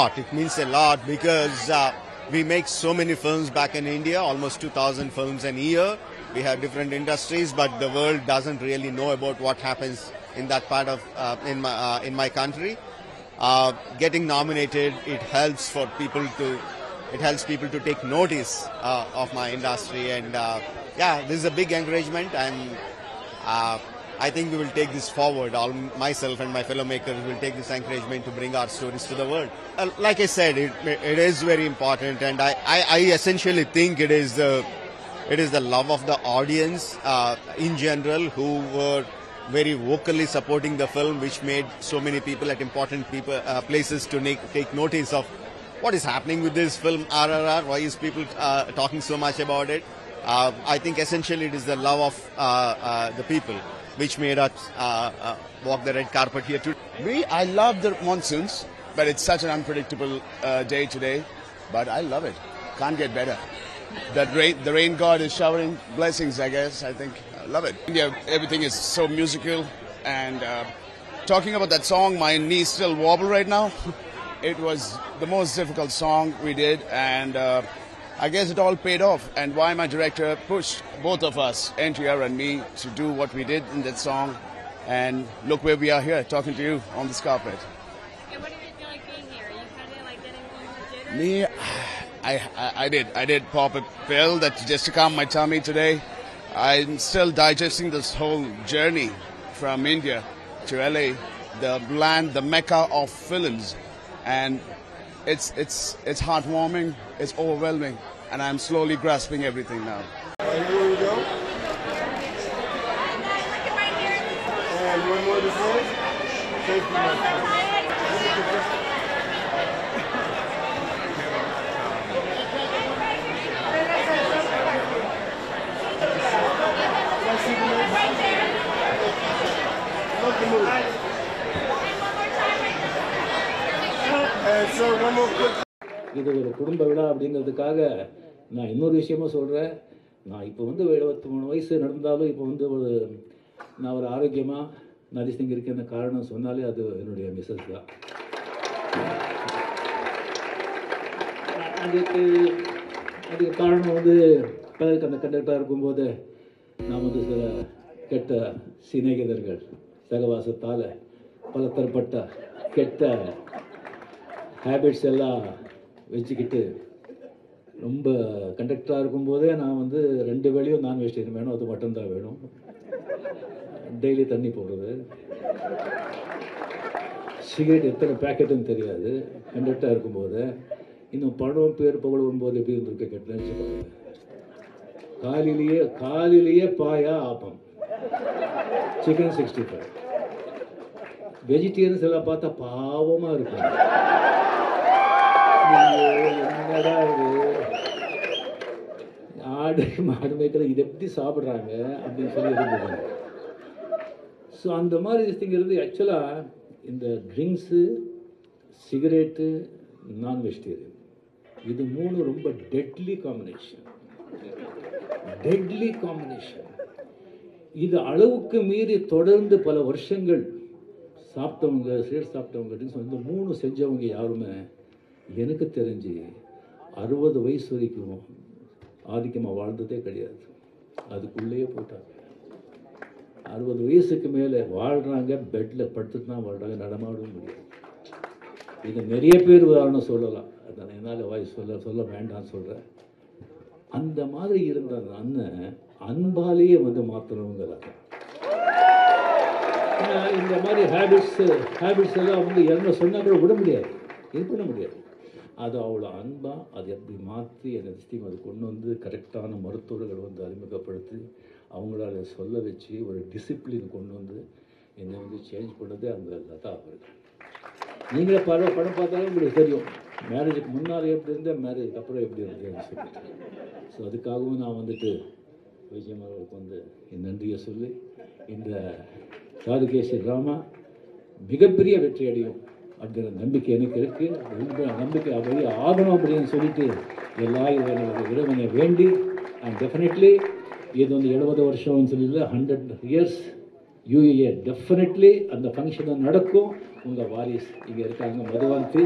lot. It means a lot because uh, we make so many films back in India, almost 2,000 films a year. We have different industries, but the world doesn't really know about what happens in that part of uh, in my uh, in my country. Uh, getting nominated, it helps for people to it helps people to take notice uh, of my industry, and uh, yeah, this is a big encouragement, and I think we will take this forward. All myself and my fellow makers will take this encouragement to bring our stories to the world. Uh, like I said, it, it is very important, and I, I, I essentially think it is the it is the love of the audience uh, in general who were very vocally supporting the film, which made so many people at important people uh, places to make, take notice of what is happening with this film RRR. Why is people uh, talking so much about it? Uh, I think essentially it is the love of uh, the people which made us uh, uh, walk the red carpet here today. Me, I love the monsoons, but it's such an unpredictable uh, day today. But I love it. Can't get better. That rain, the rain god is showering blessings. I guess. I think I love it. India, everything is so musical. And uh, talking about that song, my knees still wobble right now. it was the most difficult song we did, and I guess it all paid off. And why my director pushed both of us, NTR and me, to do what we did in that song. And look where we are here, talking to you on this carpet. And what did it feel like being here? Are you kind of like getting? Me, I, I, I did. I did pop a pill that just to calm my tummy today. I'm still digesting this whole journey from India to LA, the land, the mecca of films, and it's it's it's heartwarming. It's overwhelming, and I'm slowly grasping everything now. Here we go. And one more before. Safety net. இது ஒரு குடும்ப விழா அப்படிங்கிறதுக்காக நான் இன்னொரு விஷயமா சொல்கிறேன் நான் இப்போ வந்து எழுபத்தி மூணு வயசு நடந்தாலும் இப்போ வந்து ஒரு நான் ஒரு ஆரோக்கியமாக நரிசிங் இருக்கேன்னு காரணம் சொன்னாலே அது என்னுடைய மிஸ்ஸஸ் தான். அதுக்கு அதுக்கு காரணம் வந்து பலருக்கு அந்த கண்டக்டராக இருக்கும்போது நான் வந்து சில கெட்ட சிநேகிதர்கள் சகவாசத்தால் பல தரப்பட்ட கெட்ட ஹேபிட்ஸ் எல்லாம் வச்சுக்கிட்டு ரொம்ப கண்டக்டராக இருக்கும்போதே நான் வந்து ரெண்டு வேலையும் நான் வெஜிடேரியன் வேணும். அது மட்டும்தான் வேணும். டெய்லி தண்ணி போடுறது. சிகரெட் எத்தனை பேக்கெட்டுன்னு தெரியாது. கண்டக்டாக இருக்கும்போது. இன்னும் பணம் பேர் புகழ் வரும்போது எப்படி இருந்திருக்க கேட்டு நினச்சி காலையிலேயே காலையிலேயே paya appam. Chicken sixty five vegetarians எல்லாம் பார்த்தா பாவமாக இருக்கும். என்னடா இது ஆடு மாடு மேய்க்கிற இதை எப்படி சாப்பிட்றாங்க அப்படின்னு சொல்லி இருந்தது ஸோ அந்த மாதிரி திங்கிறது ஆக்சுவலாக இந்த ட்ரிங்க்ஸு சிகரெட்டு நான் வெஜிடேரியன் இது மூணு ரொம்ப டெட்லி காம்பினேஷன் டெட்லி காம்பினேஷன் இது அளவுக்கு மீறி தொடர்ந்து பல வருஷங்கள் சாப்பிட்டவங்க சிகரெட் சாப்பிட்டவங்க ட்ரிங்க்ஸ் இந்த மூணு செஞ்சவங்க யாருமே எனக்கு தெரிஞ்சு அறுபது வயசு வரைக்கும் ஆதிக்கமாக வாழ்ந்ததே கிடையாது. அதுக்குள்ளேயே போட்டாங்க அறுபது வயசுக்கு மேலே வாழ்கிறாங்க பெட்டில் படுத்துட்டு தான் வாழ்கிறாங்க நடமாடவும் முடியாது. இது நிறைய பேர் உதாரணம் சொல்லலாம். அதை என்னால் வாய் சொல்ல சொல்ல வேண்டாம்னு சொல்கிறேன் அந்த மாதிரி இருந்த அந்த அண்ணன் அன்பாலேயே வந்து மாற்றணுங்கிற இந்த மாதிரி ஹேபிட்ஸ் ஹேபிட்ஸ் எல்லாம் வந்து என்ன சொன்னால் கூட விட முடியாது. இது பண்ண முடியாது. அது அவ்வளோ அன்பாக அது எப்படி மாற்றி அந்த ஸ்டீம் அது கொண்டு வந்து கரெக்டான மருத்துவர்கள் வந்து அறிமுகப்படுத்தி அவங்களால சொல்ல வச்சு ஒரு டிசிப்ளின் கொண்டு வந்து என்னை வந்து சேஞ்ச் பண்ணது அந்த லதா அவர்கள். நீங்களே பல படம் பார்த்தாலும் உங்களுக்கு தெரியும். மேரேஜுக்கு முன்னால் எப்படி இருந்தேன் மேரேஜுக்கு அப்புறம் எப்படி இருந்தேன்னு சொல்லிட்டு. ஸோ அதுக்காகவும் நான் வந்துட்டு விஜயம் அவர்களுக்கு வந்து என் நன்றியை சொல்லி இந்த சாதுகேசி ட்ராமா மிகப்பெரிய வெற்றி அடையும் அப்படிங்கிற நம்பிக்கை எனக்கு இருக்குது ரொம்ப நம்பிக்கை அப்படி ஆகணும் அப்படின்னு சொல்லிட்டு எல்லா இறைவனை இறைவனை வேண்டி அண்ட் டெஃபினெட்லி இது வந்து எழுபது வருஷம்னு சொல்லி ஹண்ட்ரட் இயர்ஸ் யூஏஏ டெஃபினெட்லி அந்த ஃபங்க்ஷன் நடக்கும். உங்கள் வாரிஸ் இங்கே இருக்காங்க மதுவந்தி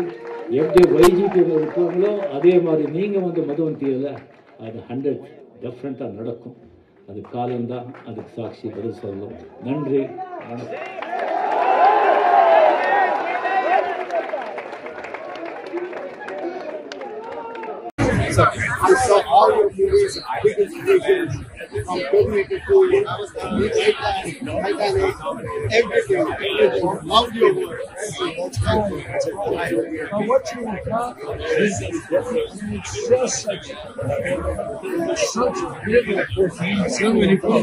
எப்படி வைஜிபியில் இருக்காங்களோ அதே மாதிரி நீங்கள் வந்து மதுவந்தியில் அது ஹண்ட்ரட் டெஃபரெண்ட்டாக நடக்கும். அது காலம்தான் அதுக்கு சாட்சி பதில் சொல்லும் நன்றி வணக்கம். Saw all your movies, big inspirations from Terminator 2, Titanic, everything, everything. Love your work. What you accomplish is such, a big so many people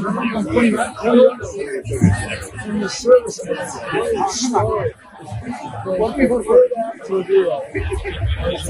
in the service of great story. What we prefer to do is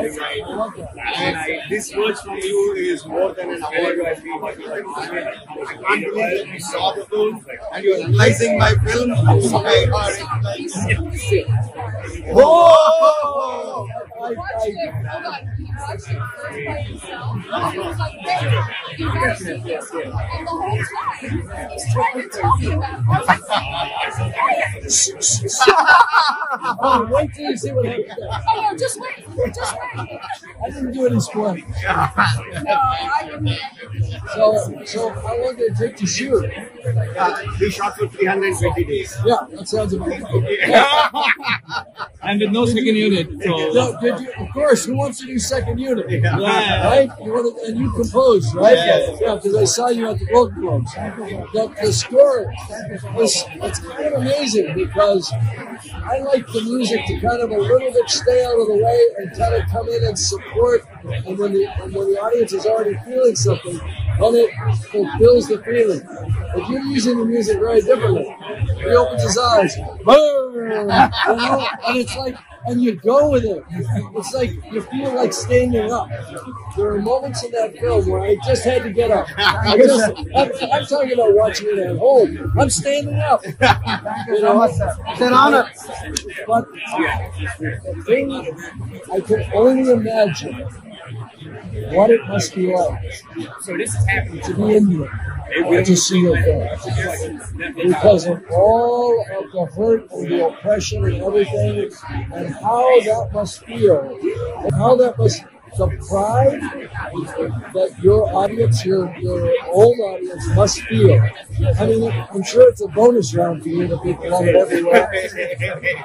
Right? I love that. And this words from you is more than an award. I can't believe that you saw the film and you're analyzing my film. Oh my God. Whoa! I, watched it. Hold on. He watched it first by himself. And he was like, "Babe, you gotta see this." And the whole time, he's trying to tell me about it. I was like, oh, wait till you see what happens. "Oh no, just wait, just wait." I didn't do any spoiling. No, I didn't. So, so how long did it take to shoot? Uh, we shot for 320 days. Yeah, that sounds about right. and with no second unit. So No, did you, of course, who wants to do second unit? Yeah, Right? You want to, and you composed, right? Yeah, because I saw you at the Gold Globes. The, the score is it's kind of amazing because I like the music to kind of a little bit stay out of the way and kind of come in and support. And when the and when the audience is already feeling something, then it fulfills the feeling. If you're using the music very differently. He opens his eyes, boom, and it's like, and you go with it. It's like you feel like standing up. There are moments in that film where I just had to get up. I just, I'm, I'm talking about watching it at home. I'm standing up. You know, it's an honor. But the thing I can only imagine what it must be like so this is happening. to be in there to see your film because of all of the hurt and the oppression and everything, and how that must feel, and how that must pride that your audience, your your old audience, must feel. I mean, I'm sure it's a bonus round for you to people love everywhere.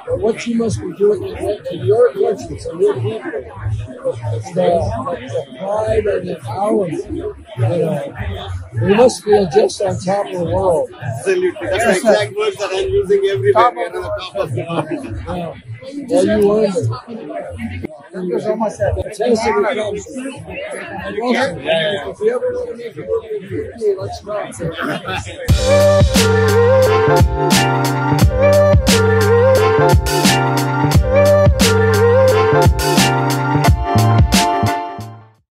But what you must be doing in your- countries and your people, the, the, the pride and the empowerment, you know, we must be just on top of the world. Absolutely. That's the exact words that I'm using everywhere. Top on the top of the world. Yeah. You earned it. Thank you so you.